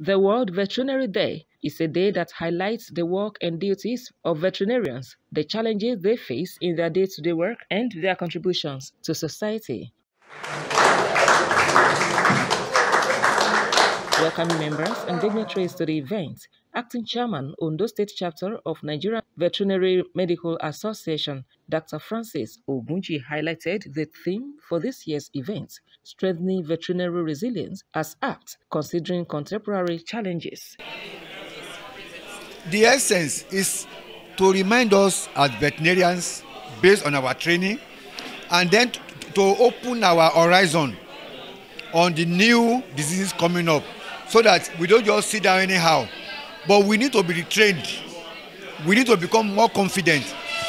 The World Veterinary Day is a day that highlights the work and duties of veterinarians, the challenges they face in their day-to-day work, and their contributions to society. Welcoming members and dignitaries to the event, Acting Chairman, Ondo State Chapter of Nigerian Veterinary Medical Association, Dr. Francis Ogunji highlighted the theme for this year's event, Strengthening Veterinary Resilience as apt considering contemporary challenges. The essence is to remind us as veterinarians, based on our training, and then to open our horizon on the new diseases coming up so that we don't just sit down anyhow but we need to be retrained we need to become more confident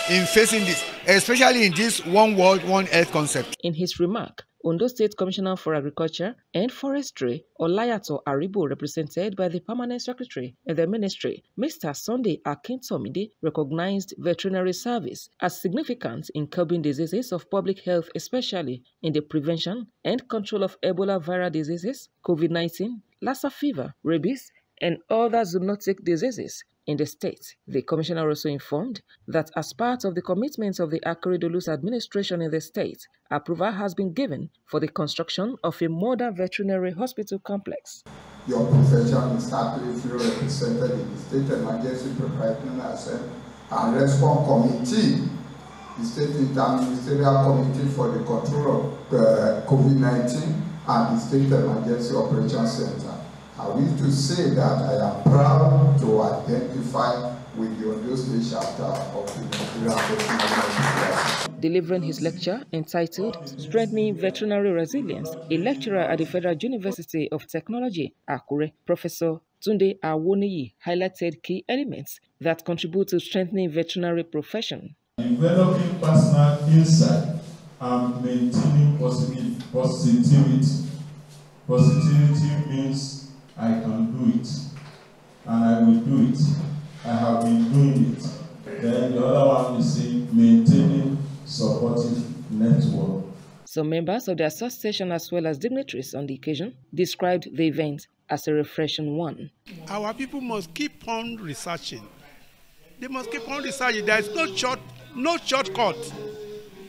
in facing this especially in this one world one health concept. in his remark Ondo State Commissioner for Agriculture and Forestry, Olayato Aribo, represented by the Permanent Secretary in the Ministry, Mr. Sunday Akintomide, recognized veterinary service as significant in curbing diseases of public health, especially in the prevention and control of Ebola viral diseases, COVID-19, Lassa fever, rabies, and other zoonotic diseases in the state. The commissioner also informed that as part of the commitments of the Akeredolu's administration in the state, approval has been given for the construction of a modern veterinary hospital complex. Your profession is happily represented in the State Emergency Preparedness and Response Committee, the State Interministerial Committee for the Control of uh, COVID-19, and the State Emergency Operations Center. I wish to say that I am proud to identify with the Ondo State chapter of the Nigerian Delivering his lecture entitled Strengthening Veterinary Resilience, a lecturer at the Federal University of Technology, Akure, Professor Tunde Awoniyi highlighted key elements that contribute to strengthening veterinary profession. Developing personal insight and maintaining positive positivity. Positivity means I can do it. And I will do it. I have been doing it. Then the other one is saying maintaining supportive network. Some members of the association as well as dignitaries on the occasion described the event as a refreshing one. Our people must keep on researching. They must keep on researching. There is no short, no shortcut.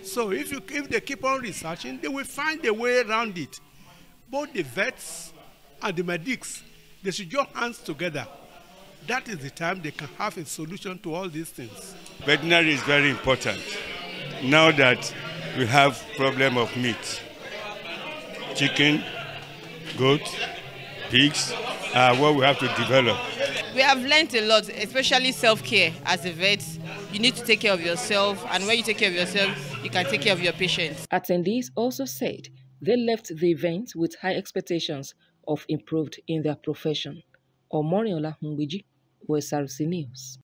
So if you if they keep on researching, they will find a way around it. Both the vets and the medics, they should join hands together. That is the time they can have a solution to all these things. Veterinary is very important now that we have problem of meat. Chicken, goat, pigs are what we have to develop. We have learned a lot, especially self-care as a vet. You need to take care of yourself, and when you take care of yourself, you can take care of your patients. Attendees also said they left the event with high expectations of improved in their profession. Omorinola Hungbeji, West News.